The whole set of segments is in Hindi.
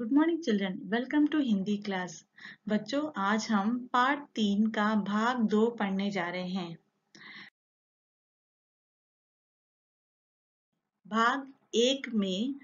Good morning children welcome to Hindi class बच्चों, आज हम पार्ट तीन का भाग दो पढ़ने जा रहे हैं। भाग एक में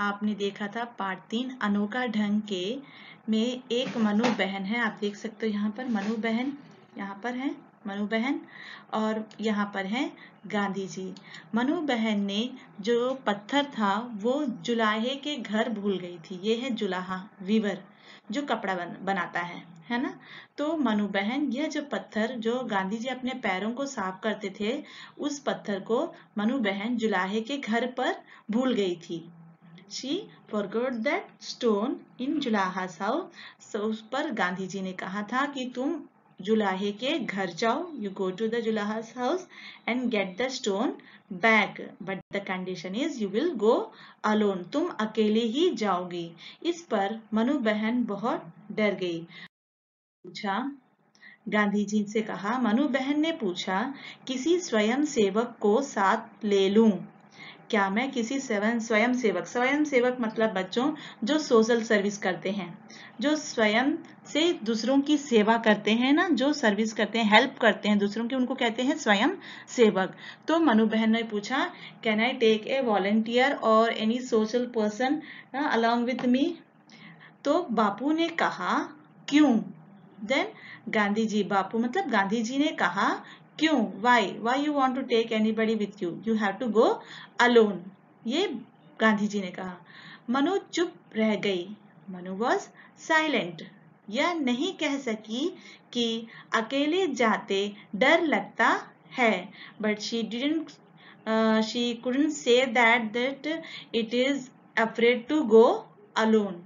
आपने देखा था पार्ट तीन, अनोखा ढंग के में एक मनु बहन है। आप देख सकते हो यहाँ पर मनु बहन यहाँ पर है। मनु बहन और यहाँ पर है गांधी जी मनु बहन ने जो पत्थर था वो जुलाहे के घर भूल गई थी। ये है जुलाहा वीवर जो कपड़ा बन, बनाता है है ना? तो मनु बहन यह जो पत्थर जो गांधी जी अपने पैरों को साफ़ करते थे उस पत्थर को मनु बहन जुलाहे के घर पर भूल गई थी। She forgot that stone in julaha house उस पर गांधी जी ने कहा था कि तुम जुलाहे के घर जाओ। You go to the julaha's house and get the stone back but the condition is you will go alone तुम अकेले ही जाओगी। इस पर मनु बहन बहुत डर गई। पूछा गांधी जी से कहा, मनु बहन ने पूछा, किसी स्वयं सेवक को साथ ले लूँ? क्या मैं किसी स्वयं स्वयं सेवक स्वयं सेवक मतलब बच्चों जो सोशल सर्विस करते हैं, जो स्वयं से दूसरों की सेवा करते हैं ना, जो सर्विस करते हैं हेल्प करते हैं दूसरों की, उनको कहते हैं स्वयं सेवक तो मनु बहन ने पूछा can I take a volunteer और any social person along with me तो बापू ने कहा, क्यों? देन गांधी जी बापू मतलब गांधी जी ने कहा क्यों why why you want to take anybody with you you have to go alone ये गांधी जी ने कहा मनु चुप रह गई मनु वॉज़ साइलेंट यह नहीं कह सकी कि अकेले जाते डर लगता है but she didn't she couldn't say that that it is afraid to go alone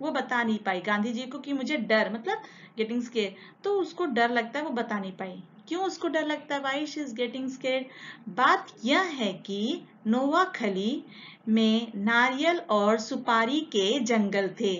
वो बता नहीं पाई, गांधी जी को कि मुझे डर मतलब गेटिंग स्केर तो उसको डर लगता है, वो बता नहीं पाई। क्यों उसको डर लगता है why she is getting scare बात यह है कि नोवा खली में नारियल और सुपारी के जंगल थे।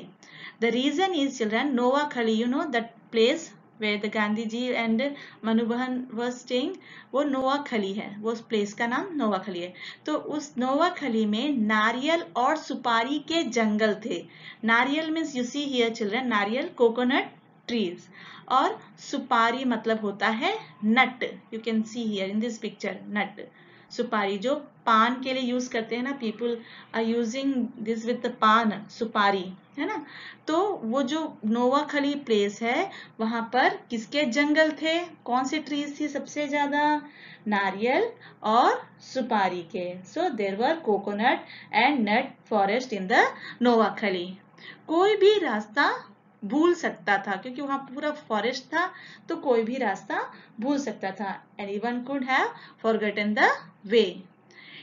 The reason is children Noakhali you know that place where the Gandhi ji and Manubahan was staying, वो नोवा खली है। वो प्लेस का नाम नोवा खली है। तो उस नोवा खली में नारियल और सुपारी के जंगल थे। नारियल means you see here children नारियल कोकोनट ट्रीज और सुपारी मतलब होता है nut. You can see here in this picture nut. सुपारी, जो पान के लिए यूज़ करते हैं ना people are using this with paan, सुपारी, है ना? तो वो जो नोवा खली प्लेस है, वहाँ पर किसके जंगल थे? कौन से ट्रीज थी सबसे ज़्यादा? नारियल और सुपारी के। So there were coconut and nut forest in the Noakhali. कोई भी रास्ता भूल सकता था, क्योंकि वहाँ पूरा फॉरेस्ट था तो कोई भी रास्ता भूल सकता था। Anyone could have forgotten the way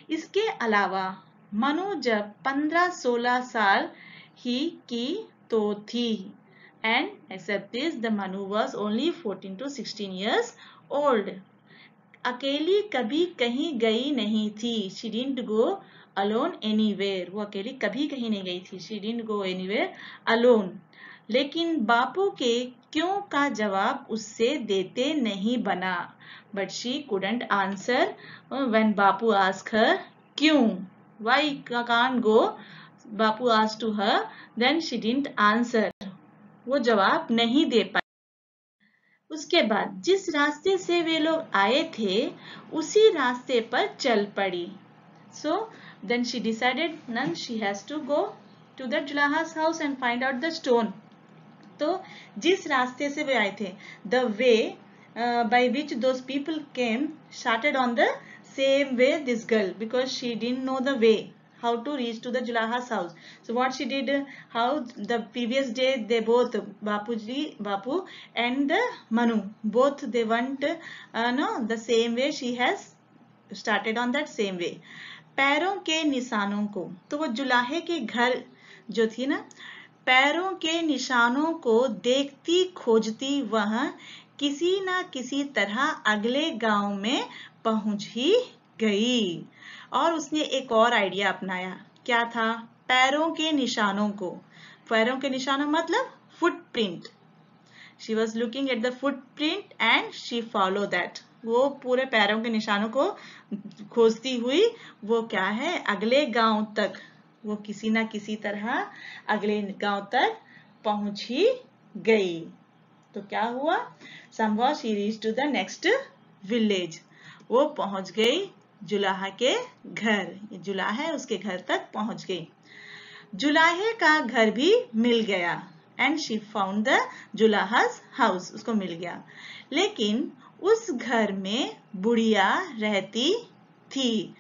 इसके अलावा, मनु जब 15-16 साल ही की तो थी and except this the Manu was only 14 to 16 years old अकेली कभी कहीं गई नहीं थी। She didn't go alone anywhere वो अकेली कभी कहीं नहीं गई थी। She didn't go anywhere alone लेकिन बापू के क्यों का जवाब उससे देते नहीं बना? But she couldn't answer when Bapu ask her क्यों? Why can't go? Bapu ask to her then she didn't answer वो जवाब नहीं दे पाई उसके बाद जिस रास्ते से वे लोग आए थे, उसी रास्ते पर चल पड़ी। So then she decided none she has to go to the Julaha's house and find out the stone. तो जिस रास्ते से वे आए थे the way by which those people came started on the same way this girl because she didn't know the way how to reach to the Julaha's house. So what she did, how the previous day they both Bapuji, Bapu and the Manu, both they went uh, no the same way she has started on that same way. पैरों के निशानों को तो वो जुलाहे के घर जो थी ना पैरों के निशानों को देखती खोजती वह किसी ना किसी तरह अगले गाँव में पहुँच ही गई। और उसने एक और आइडिया अपनाया। क्या था? पैरों के निशानों को। पैरों के निशानों मतलब footprint she was looking at the footprint and she follow that वो पूरे पैरों के निशानों को खोजती हुई, वो क्या है? अगले गाँव तक वो किसी ना किसी तरह अगले गाँव तक पहुँच ही गई। तो क्या हुआ? Somehow she reach to the next village वो पहुँच गई जुलाहा के घर। जुलाहा उसके घर तक पहुँच गई। जुलाहे का घर भी मिल गया। And she found the julaha's house उसको मिल गया। लेकिन उस घर में बुढ़िया रहती थी।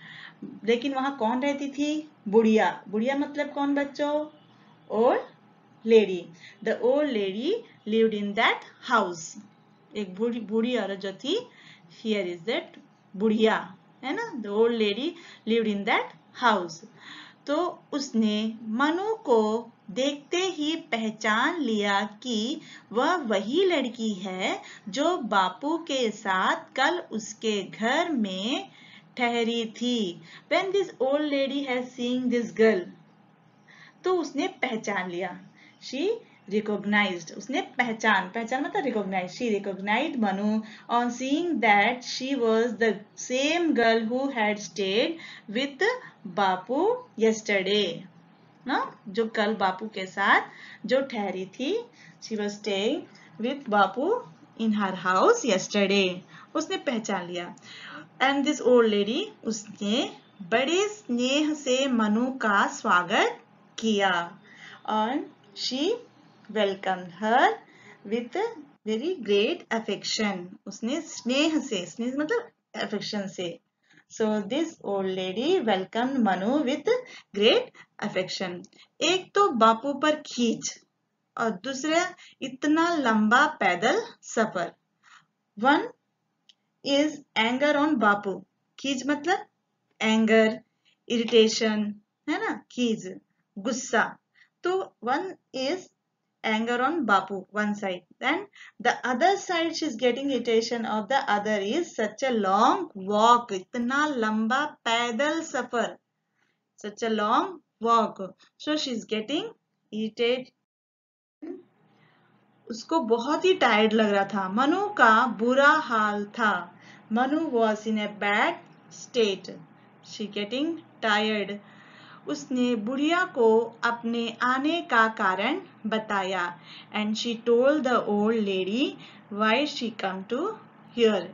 लेकिन वहाँ कौन रहती थी? बुढ़िया। बुढ़िया मतलब कौन बच्चों? Old lady. The old lady lived in that house एक बूढ़ी बूढ़ी औरत जो थी हियर इज़ दैट बुढ़िया, है ना? The old lady lived in that house तो उसने मनु को देखते ही पहचान लिया कि वह वही लड़की है जो बापू के साथ कल उसके घर में ठहरी थी when this old lady has seen this girl तो उसने पहचान लिया she recognized उसने पहचान पहचान मतलब recognize she recognized Manu on seeing that she was the same girl who had stayed with Bapu yesterday ना जो कल बापू के साथ जो ठहरी थी she was staying with Bapu in her house yesterday उसने पहचान लिया एंड दिस ओल्ड लेडी उसने बड़े स्नेह से मनु का स्वागत किया। और she welcome her with very great affection उसने स्नेह से, स्नेह मतलब अफेक्शन से। So this old lady welcome Manu with great affection एक तो बापू पर खींच और दूसरा इतना लंबा पैदल सफ़र। One is anger on Bapu खीज मतलब एंगर इरिटेशन है ना खीज गुस्सा तो वन इज़ anger on Bapu, one side. Then the other side she's getting irritation of the other is such a long walk. इतना लंबा पैदल सफ़र. Such a long walk. So she's getting irritated. उसको बहुत ही टायर्ड लग रहा था। मनु का बुरा हाल था। Manu was in a bad state she getting tired उसने बुढ़िया को अपने आने का कारण बताया। And she told the old lady why she come to here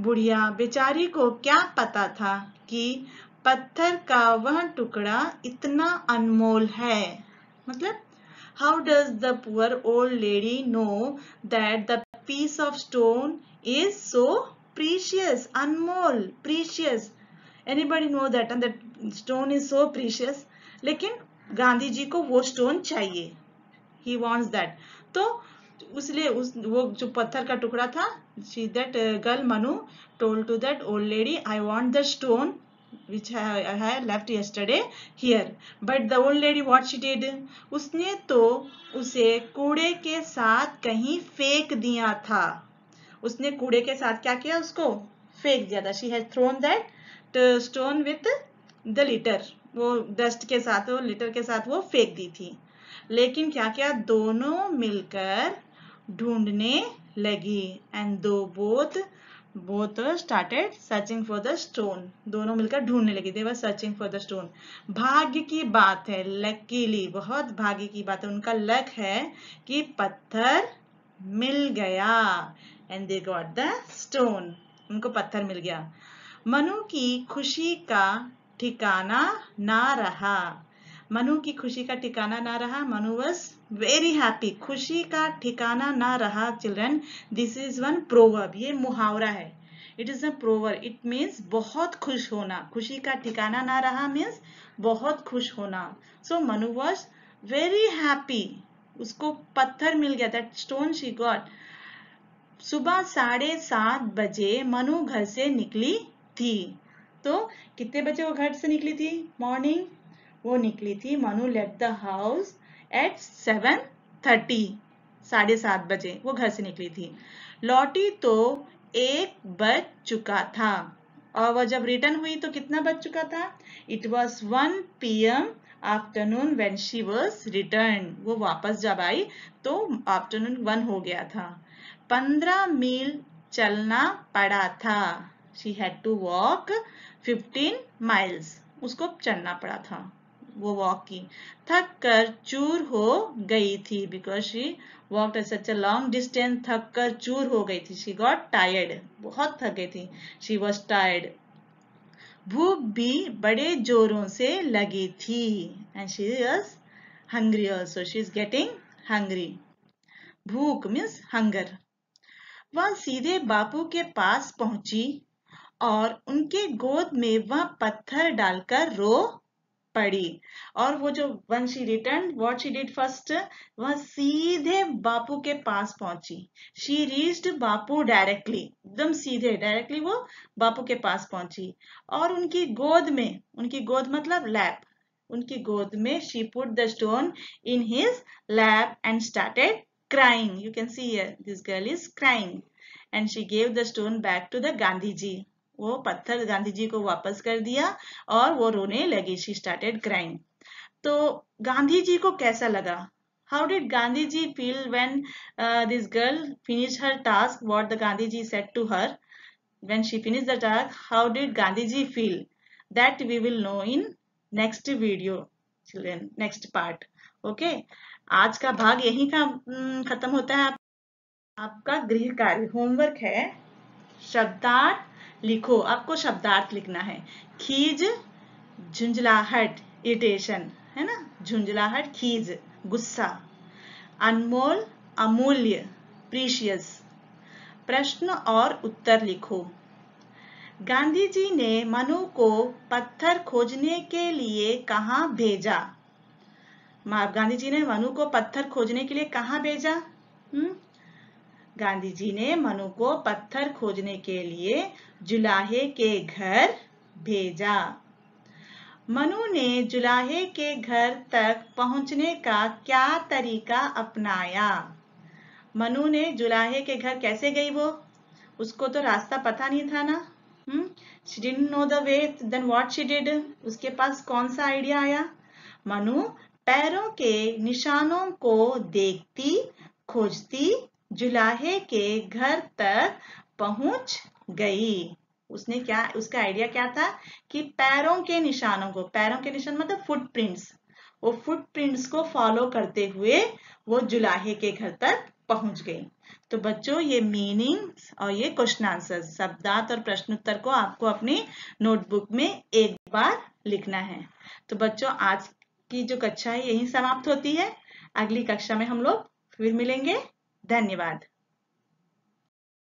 बुढ़िया बेचारी को क्या पता था कि पत्थर का वह टुकड़ा इतना अनमोल है? मतलब How does the poor old lady know that the piece of stone is so precious, anmol, precious? Anybody know that and that stone is so precious? लेकिन गांधी जी को वो स्टोन चाहिए ही वॉन्ट्स दैट तो उसलिए उस वो जो पत्थर का टुकड़ा था she that girl Manu told to that old lady I want the stone which I, I had left yesterday here. But the old lady what she did? उसने तो उसे कूड़े के साथ कहीं फेंक दिया था। उसने कूड़े के साथ क्या किया उसको? फेंक दिया था। She has thrown that stone with the litter वो डस्ट के साथ वो लिटर के साथ वो फेंक दी थी। लेकिन क्या क्या? दोनों मिलकर ढूँढने लगी। एंड दो both both started searching for the stone दोनों मिलकर ढूँढने लगे they were searching for the stone भाग्य की बात है लकीली बहुत भाग्य की बात है। उनका लक है कि पत्थर मिल गया and they got the stone उनको पत्थर मिल गया। मनु की खुशी का ठिकाना ना रहा। मनु की खुशी का ठिकाना ना रहा। मनु वॉज़ वेरी हैप्पी खुशी का ठिकाना ना रहा children this is one proverb ये मुहावरा है। It is a proverb it means बहुत खुश होना। खुशी का ठिकाना ना रहा मीन्स बहुत खुश होना। So Manu was very happy उसको पत्थर मिल गया दैट स्टोन शी गॉट सुबह साढ़े सात बजे मनु घर से निकली थी। तो कितने बजे वो घर से निकली थी? मॉर्निंग वो निकली थी Manu left the house at seven thirty साढ़े सात बजे, वो घर से निकली थी। लौटी तो एक बज चुका था। और वह जब रिटर्न हुई तो कितना बज चुका था? It was one P M afternoon when she was return वो वापस जब आई तो आफ्टरनून वन हो गया था। पंद्रह मील चलना पड़ा था। She had to walk fifteen miles उसको चलना पड़ा था। वो वॉक की थक कर चूर हो गई थी because she walk such a long distance थक कर चूर हो गई थी. शी गॉट टायर्ड बहुत थक गई थी. शी वॉज़ टायर्ड भूख भी बड़े जोरों से लगी थी. And she was hungry also. She is getting hungry. भूख मीन्स हंगर वह सीधे बापू के पास पहुँची और उनके गोद में वह पत्थर डालकर रो पड़ी और वो जो one she return what she did first वह सीधे बापू के पास पहुँची। शी रीच्ड बापू डायरेक्टली एकदम सीधे डायरेक्टली वो बापू के पास पहुँची। और उनकी गोद में, उनकी गोद मतलब लैप उनकी गोद में she put the stone in his lap and started crying. You can see here, this girl is and she gave the stone back to the gandhi ji वो पत्थर गांधी जी को वापस कर दिया और वो रोने लगी शी स्टार्टेड क्राइंग तो गांधी जी को कैसा लगा how did gandhi ji feel when uh, this girl finished her task what the gandhi ji said to her when she finished the task how did gandhi ji feel that we will know in next video children next part okay आज का भाग यही का खत्म होता है आपका गृह कार्य होमवर्क है शब्दार्थ लिखो। आपको शब्दार्थ लिखना है। खीज, झुंझलाहट, इरिटेशन, है ना? झुंझलाहट, खीज, गुस्सा। अनमोल, अमूल्य, प्रीशियस। प्रश्न और उत्तर लिखो। गांधी जी ने मनु को पत्थर खोजने के लिए कहा भेजा? गांधी जी ने मनु को पत्थर खोजने के लिए कहा भेजा? हम्म? गांधी जी ने मनु को पत्थर खोजने के लिए जुलाहे के घर भेजा। मनु ने जुलाहे के घर तक पहुँचने का क्या तरीका अपनाया? मनु ने जुलाहे के घर कैसे गई वो? उसको तो रास्ता पता नहीं था ना। She know the way then what she did उसके पास कौन सा आइडिया आया? मनु पैरों के निशानों को देखती, खोजती जुलाहे के घर तक पहुँच गई। उसने क्या, उसका आइडिया क्या था? कि पैरों के निशानों को, पैरों के निशान मतलब फुटप्रिंट्स वो फुटप्रिंट्स को फॉलो करते हुए वो जुलाहे के घर तक पहुँच गई। तो बच्चों, ये मीनिंग और ये क्वेश्चन आंसर शब्दार्थ और प्रश्नोत्तर को आपको अपनी नोटबुक में एक बार लिखना है। तो बच्चों, आज की जो कक्षा है, यही समाप्त होती है। अगली कक्षा में हम लोग फिर मिलेंगे। धन्यवाद